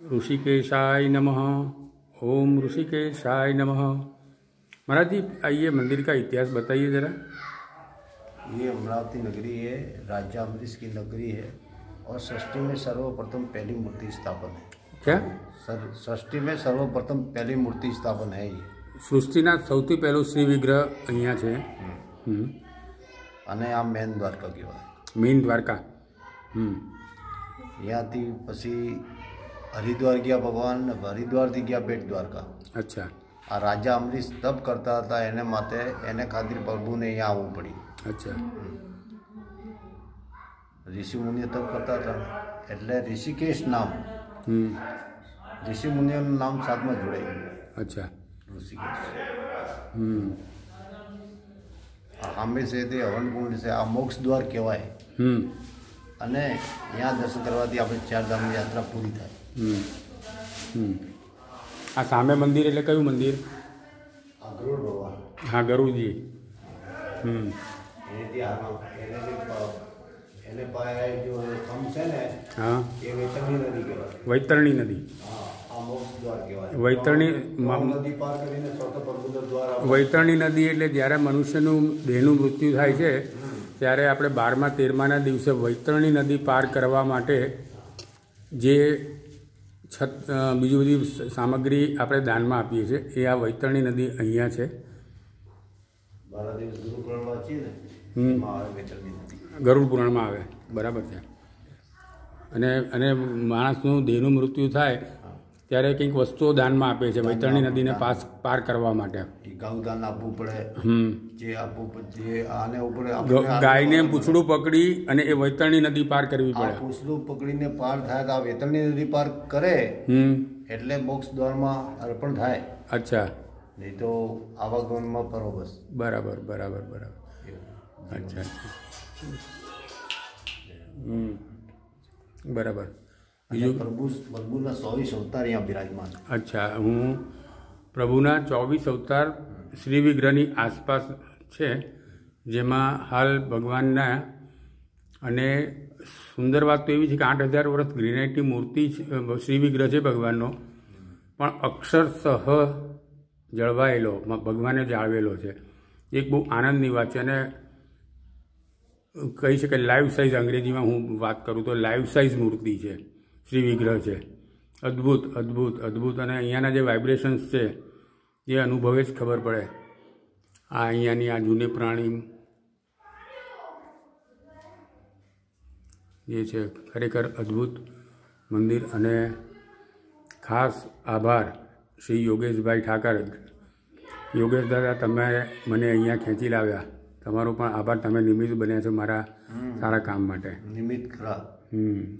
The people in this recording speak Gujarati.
ऋषिकेशाय नमः ओम ऋषिकेशाय नमः महाराज जी आइए मंदिर का इतिहास बताइए ज़रा ये अमरावती नगरी है राजा अमरीश की नगरी है और सृष्टि में सर्वप्रथम पहली मूर्ति स्थापन है क्या सर सृष्टि में सर्वप्रथम पहली मूर्ति स्थापन है ये સૃષ્ટિના સૌથી પહેલું શ્રી વિગ્રહ અહીંયા છે હમ. અને આ મેન દ્વારકા કહેવાય મેઇન દ્વારકા હમ ત્યાંથી પછી હરિદ્વાર ગયા ભગવાન હરિદ્વારથી ગયા બેટ દ્વારકા. અચ્છા. આ રાજા અમરીશ તપ કરતા હતા એને માટે એને ખાતરી પ્રભુને અહીંયા આવવું પડ્યું. અચ્છા. ઋષિ મુનિઓ તપ કરતા હતા એટલે ઋષિકેશ નામ. ઋષિ મુનિઓનું નામ સાતમાં જોડાઈ ગયું. અચ્છા. ઋષિકેશ. હમ. આ સામે છે તે હવનકુંડ છે આ મોક્ષ દ્વાર કહેવાય. અને ત્યાં દર્શન કરવાથી આપણે ચાર ધામની યાત્રા પૂરી થાય. આ સામે મંદિર એટલે કયું મંદિર? હા ગરુજી હમ. હા. વૈતરણી નદી વૈતરણી. વૈતરણી નદી એટલે જ્યારે મનુષ્યનું દેહનું મૃત્યુ થાય છે ત્યારે આપણે બારમા તેરમાના દિવસે વૈતરણી નદી પાર કરવા માટે જે છત બીજી બધી સામગ્રી આપણે દાનમાં આપીએ છીએ. એ આ વૈતરણી નદી અહીંયા છે. ગરુડ પુરાણમાં આવે. બરાબર છે. અને અને માણસનું દેહનું મૃત્યુ થાય ત્યારે કંઈક વસ્તુઓ દાનમાં આપે છે વૈતરણી નદીને પાસ પાર કરવા માટે. એ ગૌદાન આપવું પડે હમ. જે આપવું પડે જે આને ઉપર ગાયને પૂછડું પકડી અને એ વૈતરણી નદી પાર કરવી પડે. પૂછડું પકડીને પાર થાય તો આ વૈતરણી નદી પાર કરે હમ. એટલે મોક્ષ દ્વારમાં અર્પણ થાય. અચ્છા. નહીં તો આવાગમનમાં ફરો બસ. બરાબર બરાબર બરાબર. અચ્છા. હમ. બરાબર. બીજું? પ્રભુ પ્રભુના ચોવીસ અવતાર અહીંયા બિરાજમાન અચ્છા હું પ્રભુના ચોવીસ અવતાર શ્રી વિગ્રહની આસપાસ છે જેમાં હાલ ભગવાનના અને સુંદર વાત તો એવી છે કે આઠ હજાર વર્ષ ગ્રેનાઇટની મૂર્તિ છે, શ્રી વિગ્રહ છે ભગવાનનો પણ અક્ષરસહ જળવાયેલો ભગવાને જાળવેલો છે. એક બહુ આનંદની વાત છે અને કહી શકાય લાઈવ સાઇઝ અંગ્રેજીમાં હું વાત કરું તો લાઈવ સાઇઝ મૂર્તિ છે. શ્રી વિગ્રહ છે. અદ્ભુત અદ્ભુત અદ્ભુત અને અહીંયાના જે વાઇબ્રેશન્સ છે એ અનુભવે જ ખબર પડે. આ અહીંયાની આ જૂની પ્રાણી જે છે ખરેખર અદ્ભુત મંદિર અને ખાસ આભાર શ્રી યોગેશભાઈ ઠાકર. યોગેશ દાદા તમે મને અહીંયા ખેંચી લાવ્યા. તમારો પણ આભાર. તમે નિમિત્ત બન્યા છો મારા સારા કામ માટે. નિમિત્ત ખરા. હમ.